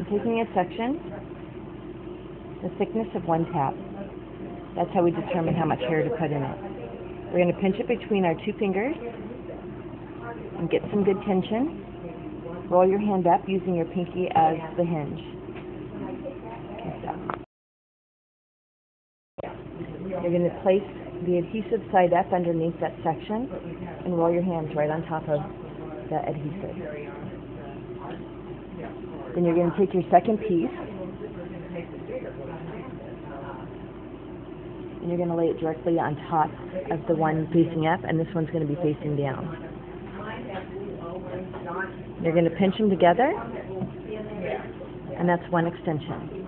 I'm taking a section, the thickness of one tap. That's how we determine how much hair to put in it. We're going to pinch it between our two fingers and get some good tension. Roll your hand up using your pinky as the hinge. You're going to place the adhesive side up underneath that section and roll your hands right on top of the adhesive. Then you're going to take your second piece and you're going to lay it directly on top of the one facing up and this one's going to be facing down. You're going to pinch them together and that's one extension.